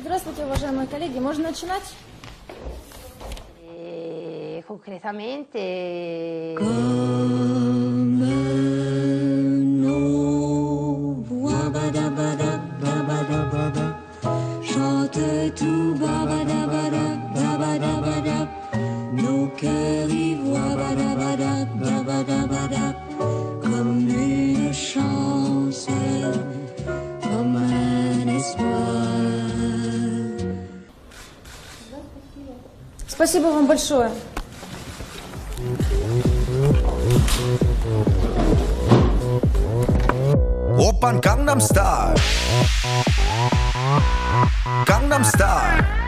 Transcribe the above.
Здравствуйте, уважаемые коллеги. Можно начинать? E concretamente Comme nos voix badabada, chante tout babadabada, babadabada, nos cœurs y Спасибо вам большое. Опан Gangnam Style. Gangnam Style.